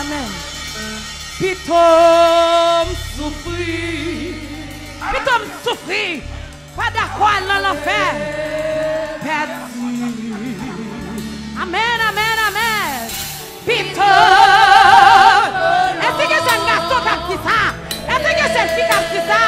Amen. Pitom souffri. Pitom souffri. Pas d'accord dans l'enfer. Perdu. Amen, amen, amen. Pitom. Est-ce que c'est un garçon qui a dit ça? Est-ce que c'est une fille qui a dit ça?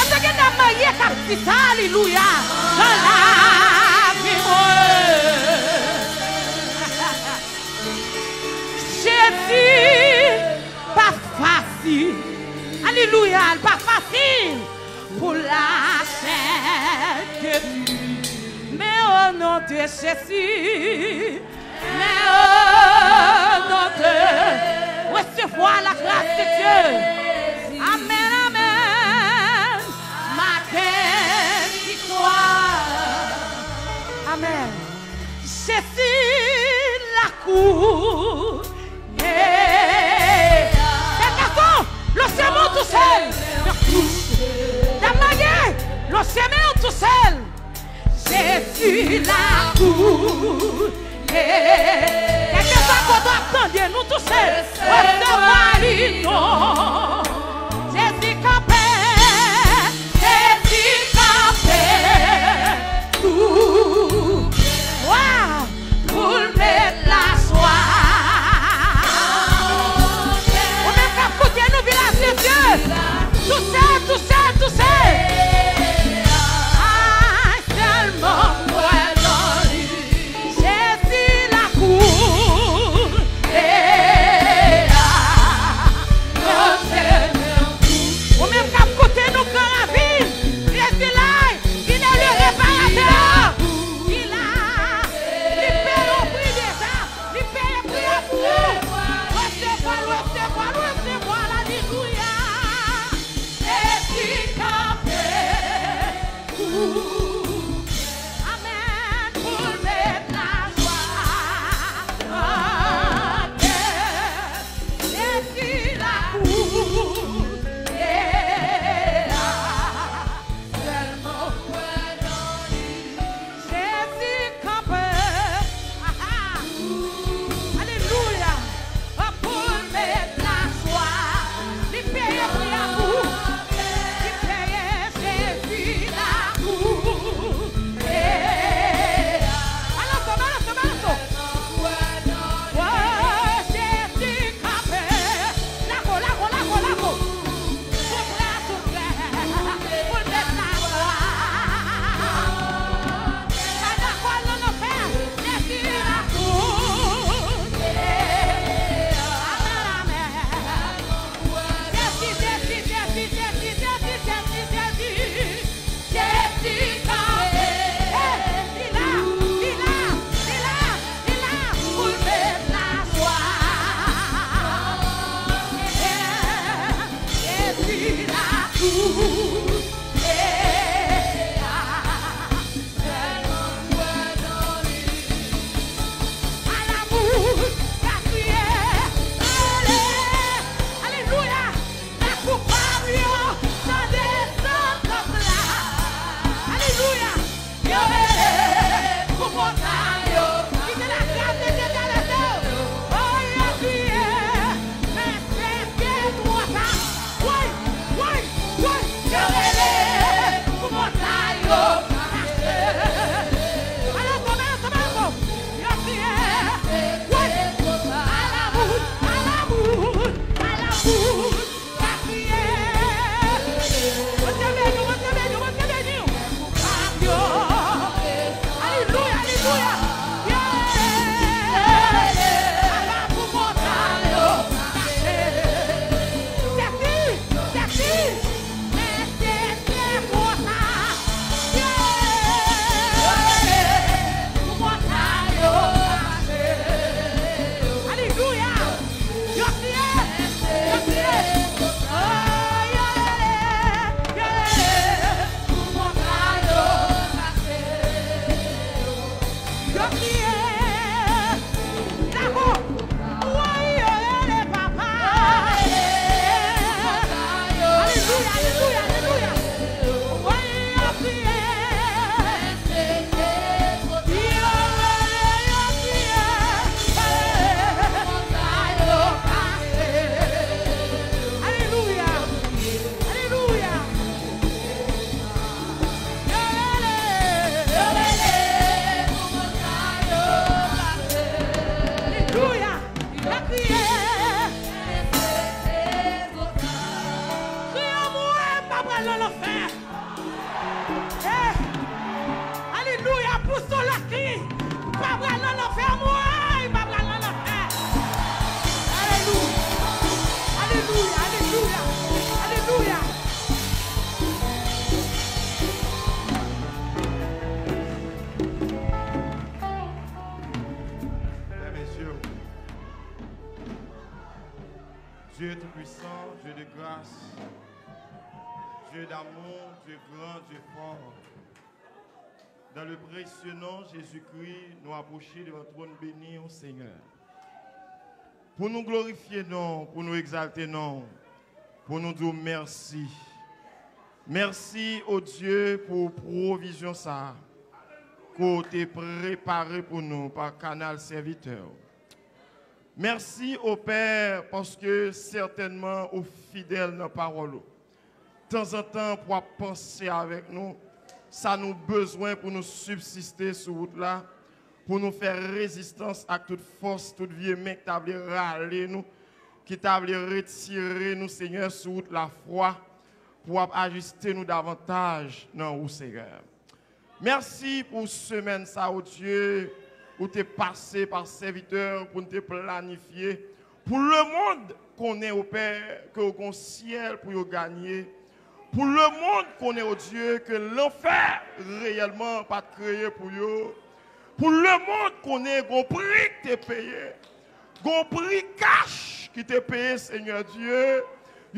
Est-ce que c'est un marié qui a dit ça? Alléluia. Dans de Jésus, mais nom de recevoir la grâce de Dieu. Amen, amen. Ma victoire. Amen. Jésus la cour. Garçon, le serment tout seul. La manière, le serment tout seul. tu la cour. Quelqu'un pas qu'on doit attendre, nous tous seuls, on te marie, non. De grâce, Dieu d'amour, Dieu grand, Dieu fort. Dans le précieux nom Jésus-Christ, nous approcher de votre trône béni au Seigneur. Pour nous glorifier, non, pour nous exalter, non, pour nous dire merci. Merci au Dieu pour provision ça, côté préparé pour nous par canal serviteur. Merci au Père parce que certainement aux fidèles nos paroles. De temps en temps, pour penser avec nous, ça nous besoin pour nous subsister sur route là, pour nous faire résistance à toute force, toute vie main qui t'a râler nous, qui t'a retirer nous, Seigneur, sur route la foi, pour ajuster nous davantage dans vous, Seigneur. Merci pour semaine ça, oh Dieu pour te passer par serviteur, pour te planifier. Pour le monde qu'on est au Père, que au ciel pour gagner. Pour le monde qu'on est au Dieu, que l'enfer réellement pas créé pour eux. Pour le monde qu'on est, qu'on prix qui t'est payé. Qu'on prix cash qui t'est payé, Seigneur Dieu.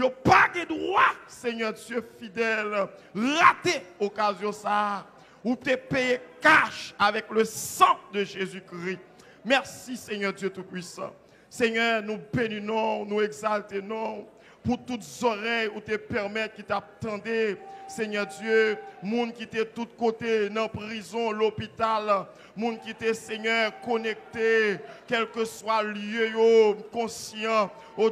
a pas de droit, Seigneur Dieu fidèle, rater occasion ça ou t'es payé cash avec le sang de Jésus-Christ. Merci Seigneur Dieu Tout-Puissant. Seigneur, nous bénissons, nous exaltons pour toutes oreilles où te permettre qui t'attendaient. Seigneur Dieu, monde qui était tous côtés, dans la prison, l'hôpital, monde qui était, Seigneur, connecté, quel que soit le lieu, conscient, au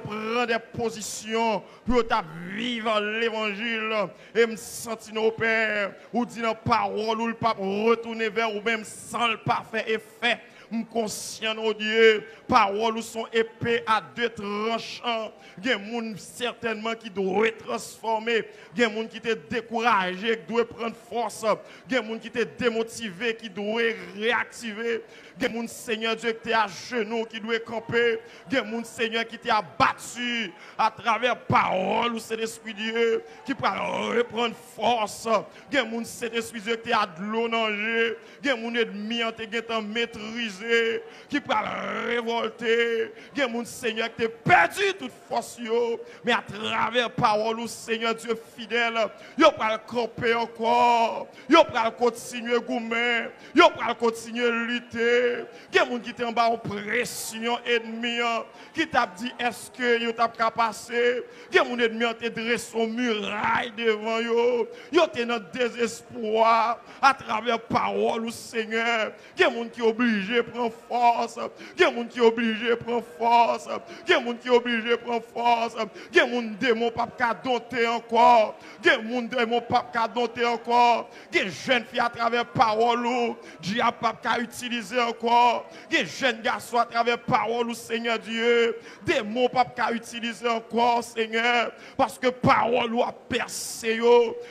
prendre des positions pour ta vivre l'évangile et me sentir nos pères ou dire nos paroles ou le pape retourner vers ou même sans le parfait effet suis conscient, oh Dieu, paroles sont épées à deux tranchants. Il y a des gens certainement qui doivent être transformés. Il y a des gens qui étaient découragés, qui doivent prendre force. Il y a des gens qui étaient démotivés, qui doivent réactiver. Des gens, Seigneur Dieu, qui étaient à genoux, qui doivent camper. Des gens, Seigneur, qui étaient abattus à travers paroles ou c'est l'Esprit Dieu, qui peuvent reprendre force. Gens, c'est l'Esprit Dieu, qui étaient à de l'eau Il y a des gens, ennemis, qui étaient maîtrisés qui peut révolter. A mon Seigneur qui a perdu toute force, mais à travers parole au Seigneur Dieu fidèle, il va camper encore. Il va continuer gommer. Il va continuer lutter. Qui sont en bas en pression qui t'a dit est-ce que vous t'a passer. Il y son muraille devant eux. Ils ont dans désespoir à travers parole au Seigneur. Il y a des gens qui sont obligés prend force. Il y a des gens qui de prendre force. Il y a des gens qui de prendre force. Il y a démons pas dompter encore. Il y a démons pas encore. Il y a à travers parole diable pas encore. A des jeunes garçons à travers parole Seigneur Dieu. Démons pas utiliser encore Seigneur parce que parole a percé.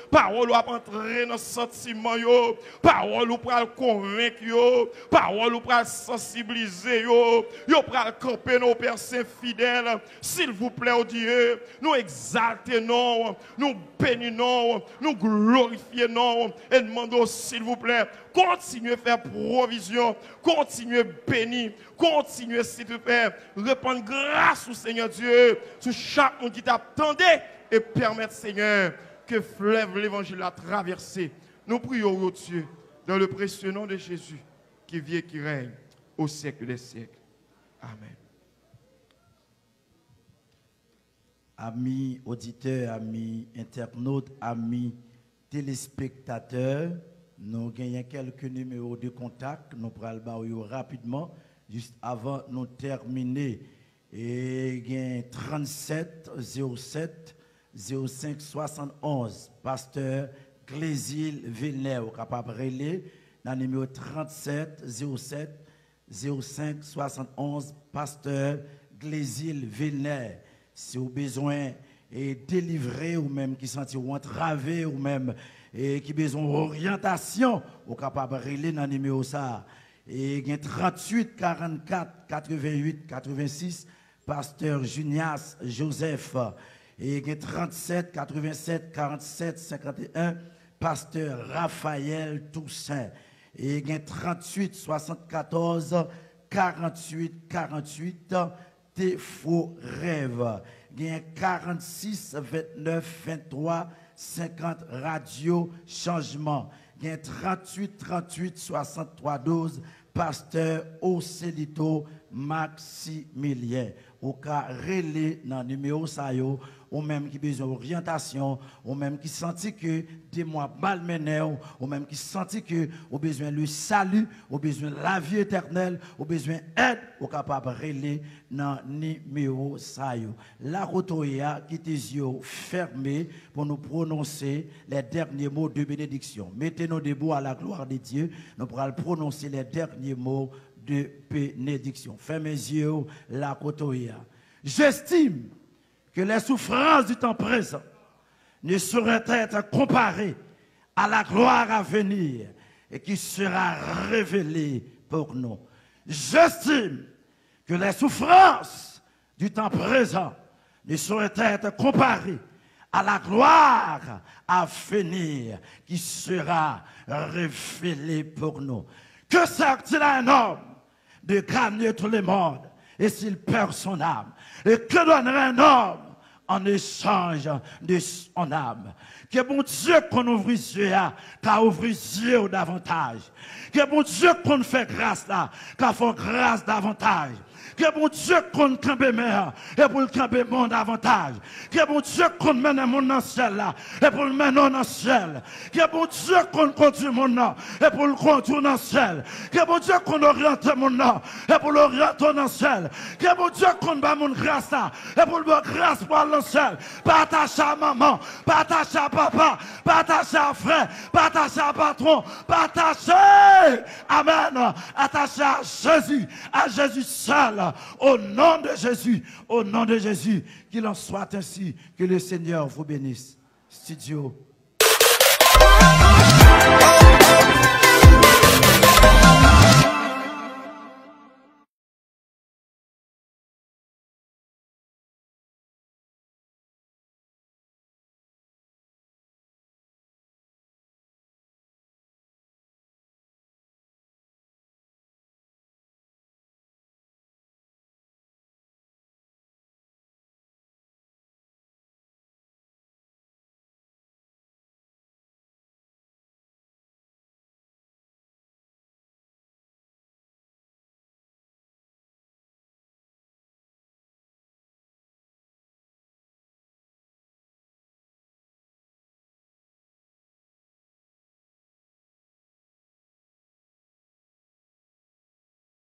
Parole a entrer dans sentiment yo. Parole pour convaincre yo. Parole pour sensibiliser yo, yo pral camper nos pères saints fidèles. S'il vous plaît, oh Dieu, nous exaltons, nous bénissons, nous glorifions et demandons, s'il vous plaît, continuez à faire provision, continuez à bénir, continuez, s'il vous plaît, répandre grâce au Seigneur Dieu sur chaque monde qui t'attendait et permettre, Seigneur, que fleuve l'évangile a traversé. Nous prions, oh Dieu, dans le précieux nom de Jésus, qui vit et qui règne au siècle des siècles. Amen. Amis auditeurs, amis internautes, amis téléspectateurs, nous gagnons quelques numéros de contact. Nous prenons rapidement, juste avant de terminer. Et gagne 37 07 05 71. Pasteur Clésil Villeneuve, capable de dans le numéro 37 07 05 71 Pasteur Glésil Villeneuve. Si vous avez besoin et délivrer ou même qui sentit ou ou même et qui besoin d'orientation, ou capable de relayer dans numéro ça. Et il y a 38 44 88 86 pasteur Junias Joseph. Et il y a 37 87 47 51 pasteur Raphaël Toussaint. Et il y a 38 74 48 48 tes faux rêves. A 46 29 23 50 radio changement. A 38 38 63 12 pasteur Ocelito Maximilien. Au cas relais dans le numéro ça ou même qui besoin d'orientation, ou même qui sentit que des mois malmenés, ou même qui sentit que au besoin le salut, au besoin la vie éternelle, au besoin d'aide, au capable de relayer dans numéro ça La rotoya qui tes yeux fermés pour nous prononcer les derniers mots de bénédiction. Mettez-nous debout à la gloire de Dieu, nous pourrons prononcer les derniers mots de bénédiction. Fermez mes yeux, la rotoya. J'estime que les souffrances du temps présent ne sauraient être comparées à la gloire à venir et qui sera révélée pour nous. J'estime que les souffrances du temps présent ne sauraient être comparées à la gloire à venir qui sera révélée pour nous. Que sert-il à un homme de gagner tout le monde et s'il perd son âme Et que donnerait un homme en échange de son âme? Que bon Dieu qu'on ouvre les yeux, qu'à ouvrir les yeux davantage. Que bon Dieu qu'on fait grâce là, qu'à faire grâce davantage. Que bon Dieu qu'on campe meilleur et pour le camper davantage. Que bon Dieu qu'on mène monde dans là et pour le mener dans ciel. Que bon Dieu qu'on conduit monde là et pour le conduire dans ciel. Que bon Dieu qu'on oriente monde là et pour l'orienter dans ciel. Que bon Dieu qu'on bat mon grâce là et pour le grâce pour le ciel. Pas à maman, pas à papa, pas à frère, pas à patron, pas attaché. Amen. Attaché à Jésus, à Jésus seul. Au nom de Jésus, au nom de Jésus, qu'il en soit ainsi. Que le Seigneur vous bénisse. Studio.